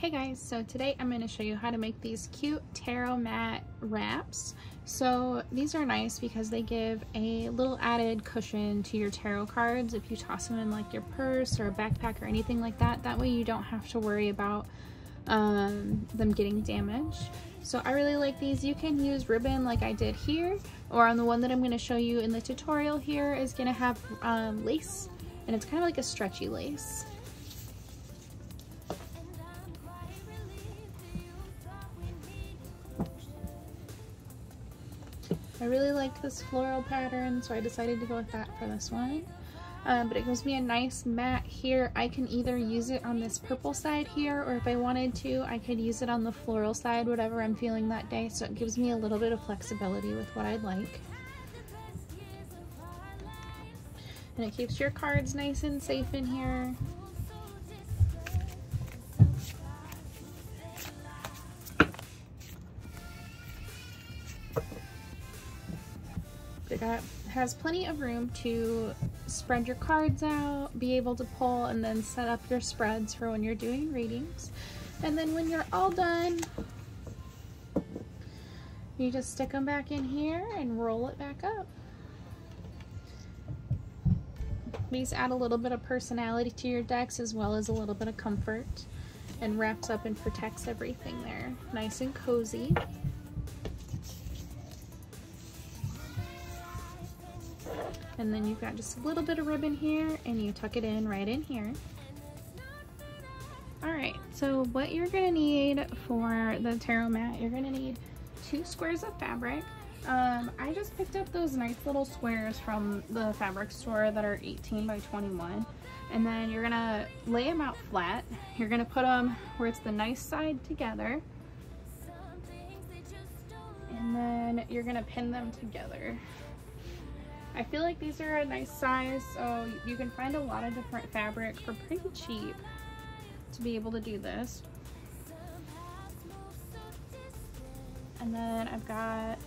Hey guys, so today I'm going to show you how to make these cute tarot mat wraps. So these are nice because they give a little added cushion to your tarot cards if you toss them in like your purse or a backpack or anything like that. That way you don't have to worry about um, them getting damaged. So I really like these. You can use ribbon like I did here or on the one that I'm going to show you in the tutorial here is going to have um, lace and it's kind of like a stretchy lace. I really liked this floral pattern, so I decided to go with that for this one. Um, but it gives me a nice mat here. I can either use it on this purple side here, or if I wanted to, I could use it on the floral side, whatever I'm feeling that day. So it gives me a little bit of flexibility with what I'd like. And it keeps your cards nice and safe in here. Got, has plenty of room to spread your cards out, be able to pull, and then set up your spreads for when you're doing readings. And then when you're all done, you just stick them back in here and roll it back up. These add a little bit of personality to your decks as well as a little bit of comfort and wraps up and protects everything there. Nice and cozy. And then you've got just a little bit of ribbon here and you tuck it in right in here. All right, so what you're gonna need for the tarot mat, you're gonna need two squares of fabric. Um, I just picked up those nice little squares from the fabric store that are 18 by 21. And then you're gonna lay them out flat. You're gonna put them where it's the nice side together. And then you're gonna pin them together. I feel like these are a nice size, so you can find a lot of different fabric for pretty cheap to be able to do this. And then I've got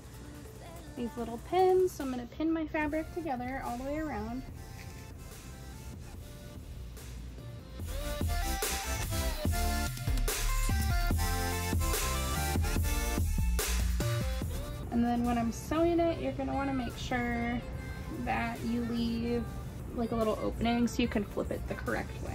these little pins, so I'm going to pin my fabric together all the way around. And then when I'm sewing it, you're going to want to make sure that you leave like a little opening so you can flip it the correct way.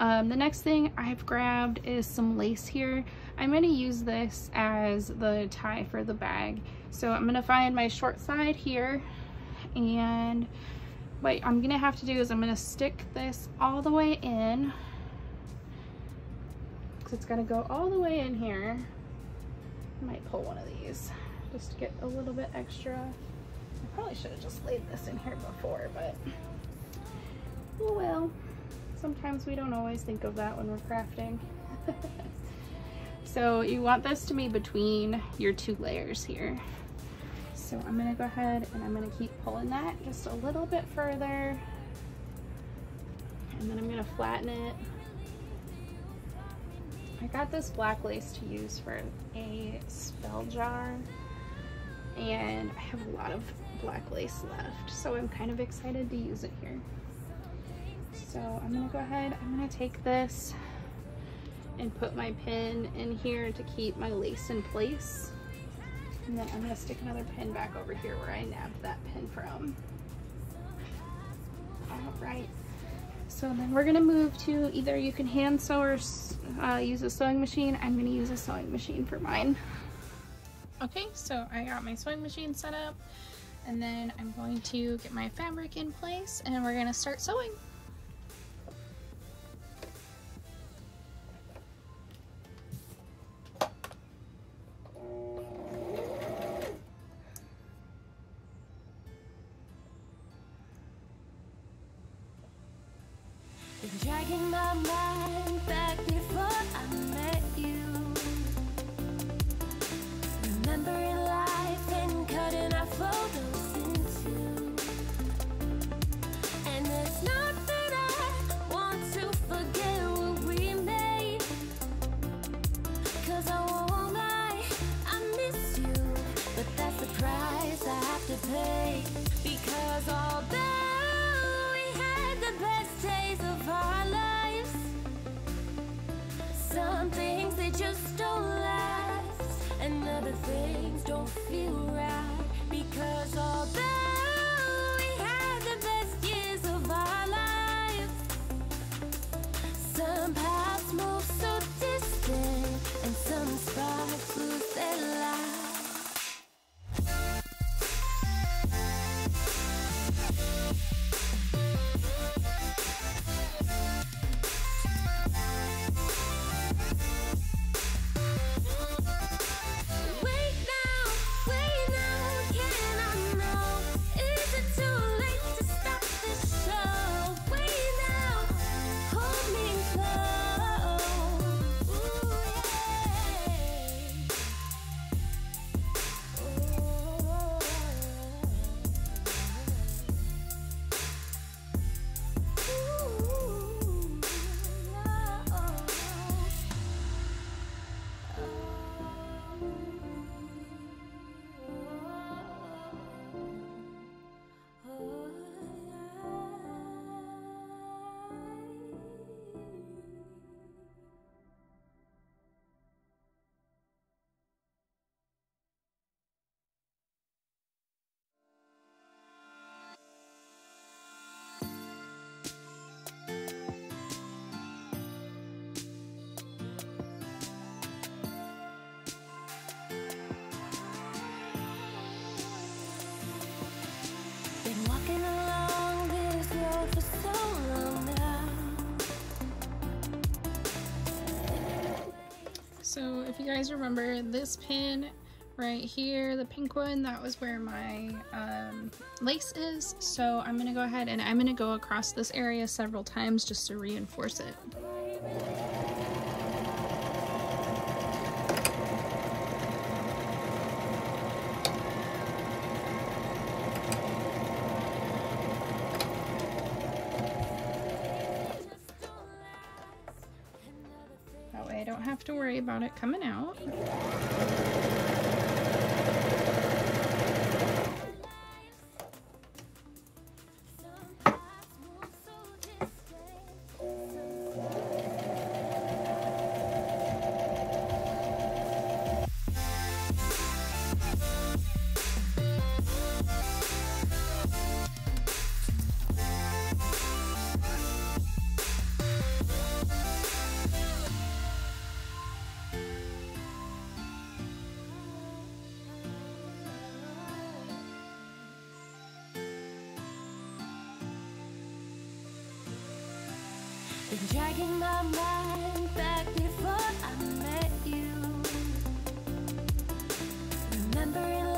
Um, the next thing I've grabbed is some lace here. I'm going to use this as the tie for the bag. So I'm going to find my short side here and what I'm going to have to do is I'm going to stick this all the way in because it's going to go all the way in here. I might pull one of these just to get a little bit extra. I probably should have just laid this in here before, but oh well sometimes we don't always think of that when we're crafting. so you want this to be between your two layers here. So I'm gonna go ahead and I'm gonna keep pulling that just a little bit further. And then I'm gonna flatten it. I got this black lace to use for a spell jar and I have a lot of black lace left so I'm kind of excited to use it here. So I'm gonna go ahead, I'm gonna take this and put my pin in here to keep my lace in place. And then I'm gonna stick another pin back over here where I nabbed that pin from. All right. So then we're gonna move to either you can hand sew or uh, use a sewing machine. I'm gonna use a sewing machine for mine. Okay, so I got my sewing machine set up and then I'm going to get my fabric in place and we're gonna start sewing. If you guys remember this pin right here, the pink one, that was where my um, lace is. So I'm gonna go ahead and I'm gonna go across this area several times just to reinforce it. Don't have to worry about it coming out. Been dragging my mind back before I met you. Remembering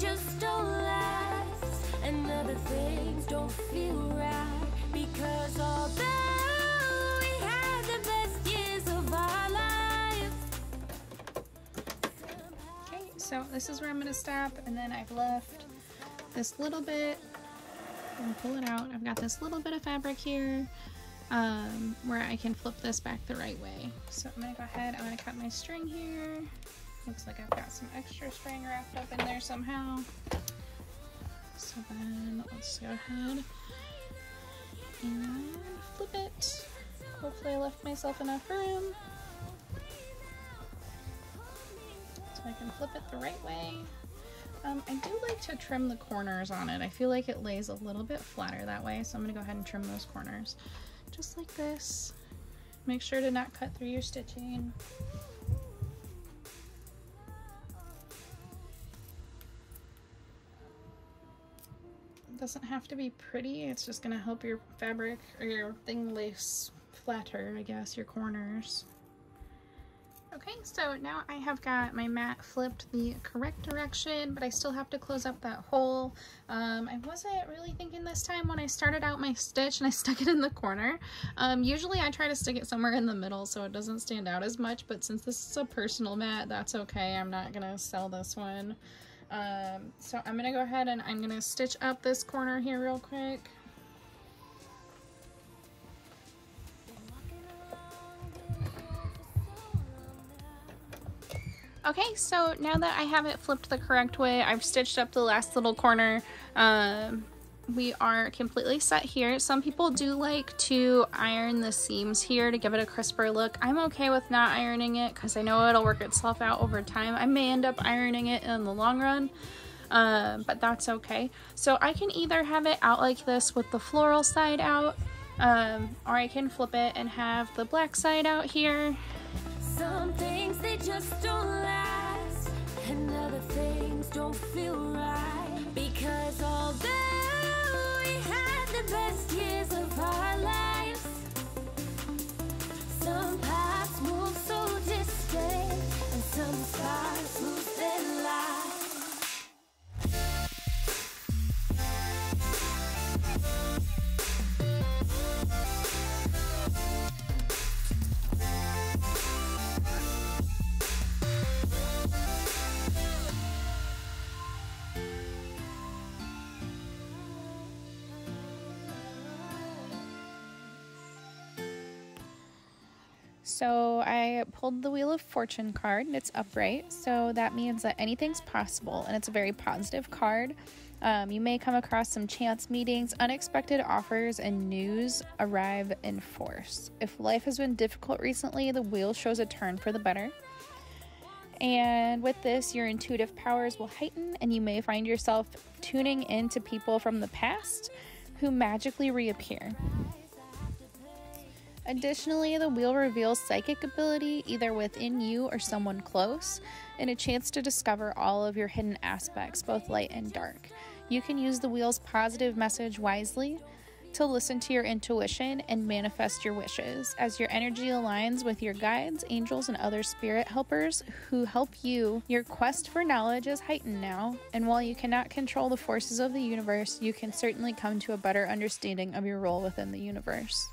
just don't last, and other things don't feel right. Because although we had the best years of our Okay, so this is where I'm gonna stop and then I've left this little bit and pull it out. I've got this little bit of fabric here um, where I can flip this back the right way. So I'm gonna go ahead, I'm gonna cut my string here. Looks like I've got some extra string wrapped up in there somehow. So then let's go ahead and flip it. Hopefully I left myself enough room. So I can flip it the right way. Um, I do like to trim the corners on it. I feel like it lays a little bit flatter that way, so I'm gonna go ahead and trim those corners. Just like this. Make sure to not cut through your stitching. Doesn't have to be pretty. It's just gonna help your fabric or your thing lace flatter, I guess, your corners. Okay, so now I have got my mat flipped the correct direction, but I still have to close up that hole. Um, I wasn't really thinking this time when I started out my stitch and I stuck it in the corner. Um, usually I try to stick it somewhere in the middle so it doesn't stand out as much, but since this is a personal mat, that's okay. I'm not gonna sell this one. Um, so I'm gonna go ahead and I'm gonna stitch up this corner here real quick. Okay, so now that I have it flipped the correct way, I've stitched up the last little corner. Um, we are completely set here. Some people do like to iron the seams here to give it a crisper look. I'm okay with not ironing it because I know it'll work itself out over time. I may end up ironing it in the long run, uh, but that's okay. So I can either have it out like this with the floral side out, um, or I can flip it and have the black side out here Some things they just don't last, and other things don't feel right. Because the best years of our lives, some paths move so distant, So I pulled the Wheel of Fortune card and it's upright. So that means that anything's possible and it's a very positive card. Um, you may come across some chance meetings, unexpected offers, and news arrive in force. If life has been difficult recently, the wheel shows a turn for the better. And with this, your intuitive powers will heighten, and you may find yourself tuning into people from the past who magically reappear. Additionally, the wheel reveals psychic ability either within you or someone close, and a chance to discover all of your hidden aspects, both light and dark. You can use the wheel's positive message wisely to listen to your intuition and manifest your wishes as your energy aligns with your guides, angels, and other spirit helpers who help you. Your quest for knowledge is heightened now, and while you cannot control the forces of the universe, you can certainly come to a better understanding of your role within the universe.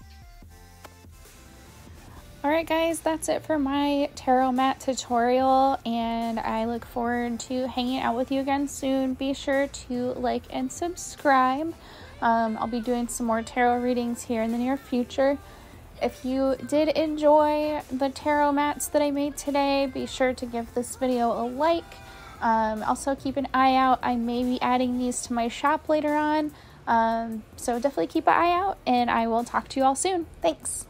Alright guys, that's it for my tarot mat tutorial and I look forward to hanging out with you again soon. Be sure to like and subscribe. Um, I'll be doing some more tarot readings here in the near future. If you did enjoy the tarot mats that I made today, be sure to give this video a like. Um, also keep an eye out. I may be adding these to my shop later on. Um, so definitely keep an eye out and I will talk to you all soon. Thanks.